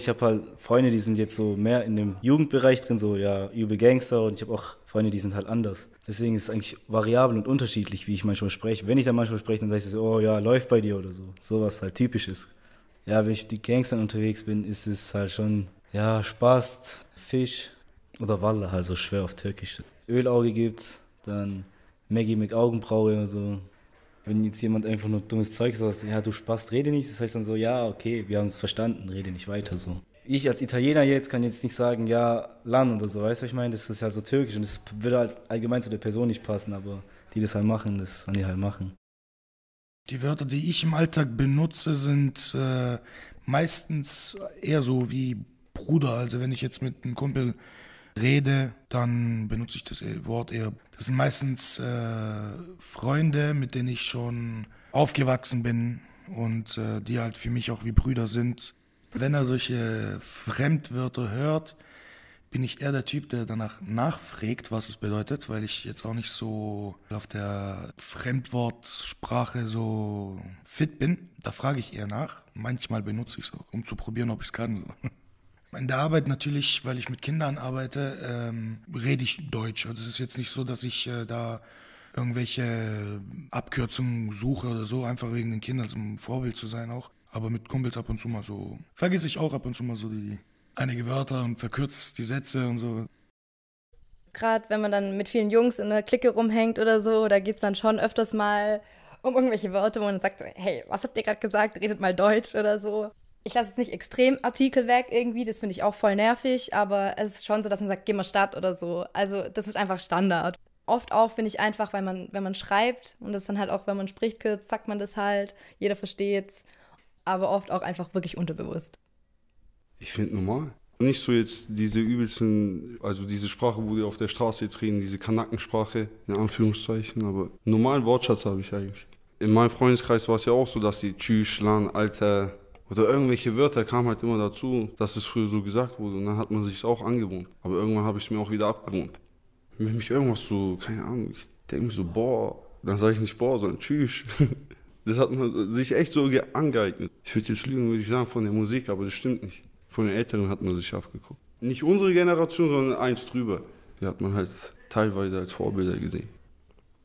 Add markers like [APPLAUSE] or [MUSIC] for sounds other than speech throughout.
Ich habe halt Freunde, die sind jetzt so mehr in dem Jugendbereich drin, so ja, übel Gangster und ich habe auch Freunde, die sind halt anders. Deswegen ist es eigentlich variabel und unterschiedlich, wie ich manchmal spreche. Wenn ich dann manchmal spreche, dann sage ich so, oh ja, läuft bei dir oder so. Sowas halt typisch ist. Ja, wenn ich mit Gangstern unterwegs bin, ist es halt schon, ja, Spaß, Fisch oder Walle, halt so schwer auf Türkisch. Ölauge gibt's, dann Maggie mit Augenbraue oder so. Wenn jetzt jemand einfach nur dummes Zeug sagt, ja, du Spaß, rede nicht, das heißt dann so, ja, okay, wir haben es verstanden, rede nicht weiter so. Ich als Italiener jetzt kann jetzt nicht sagen, ja, Lan oder so, weißt du, was ich meine? Das ist ja so türkisch und das würde halt allgemein zu der Person nicht passen, aber die das halt machen, das sollen die halt machen. Die Wörter, die ich im Alltag benutze, sind äh, meistens eher so wie Bruder. Also wenn ich jetzt mit einem Kumpel rede, dann benutze ich das Wort eher. Das sind meistens äh, Freunde, mit denen ich schon aufgewachsen bin und äh, die halt für mich auch wie Brüder sind. Wenn er solche Fremdwörter hört, bin ich eher der Typ, der danach nachfragt, was es bedeutet, weil ich jetzt auch nicht so auf der Fremdwortsprache so fit bin. Da frage ich eher nach. Manchmal benutze ich es um zu probieren, ob ich es kann. [LAUGHS] In der Arbeit natürlich, weil ich mit Kindern arbeite, ähm, rede ich Deutsch. Also es ist jetzt nicht so, dass ich äh, da irgendwelche Abkürzungen suche oder so, einfach wegen den Kindern, um Vorbild zu sein auch. Aber mit Kumpels ab und zu mal so, vergesse ich auch ab und zu mal so die einige Wörter und verkürzt die Sätze und so. Gerade wenn man dann mit vielen Jungs in der Clique rumhängt oder so, da geht es dann schon öfters mal um irgendwelche Wörter, wo man sagt, hey, was habt ihr gerade gesagt? Redet mal Deutsch oder so ich lasse jetzt nicht extrem Artikel weg irgendwie, das finde ich auch voll nervig, aber es ist schon so, dass man sagt, geh mal Stadt oder so. Also das ist einfach Standard. Oft auch finde ich einfach, weil man, wenn man schreibt und das dann halt auch, wenn man spricht kurz, sagt man das halt, jeder versteht's, aber oft auch einfach wirklich unterbewusst. Ich finde normal. Nicht so jetzt diese übelsten, also diese Sprache, wo die auf der Straße jetzt reden, diese Kanackensprache, in Anführungszeichen, aber normalen Wortschatz habe ich eigentlich. In meinem Freundeskreis war es ja auch so, dass die Tschüss, Lan, Alter, oder irgendwelche Wörter kamen halt immer dazu, dass es früher so gesagt wurde und dann hat man sich auch angewohnt. Aber irgendwann habe ich es mir auch wieder abgewohnt. Wenn mich irgendwas so, keine Ahnung, ich denke mir so, boah, dann sage ich nicht boah, sondern tschüss. [LAUGHS] Das hat man sich echt so angeeignet. Ich würde jetzt lügen, würde ich sagen, von der Musik, aber das stimmt nicht. Von den Älteren hat man sich abgeguckt. Nicht unsere Generation, sondern eins drüber. Die hat man halt teilweise als Vorbilder gesehen.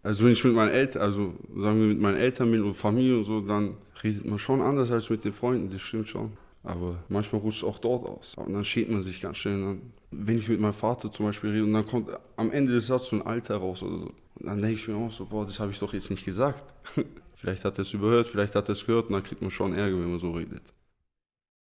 Also wenn ich mit meinen Eltern, also sagen wir mit meinen Eltern bin und Familie und so, dann redet man schon anders als mit den Freunden, das stimmt schon. Aber manchmal rutscht es auch dort aus. Und dann schämt man sich ganz schnell. Dann, wenn ich mit meinem Vater zum Beispiel rede und dann kommt am Ende des Satzes so ein Alter raus oder so. Und dann denke ich mir auch so, boah, das habe ich doch jetzt nicht gesagt. [LAUGHS] vielleicht hat er es überhört, vielleicht hat er es gehört und dann kriegt man schon Ärger, wenn man so redet.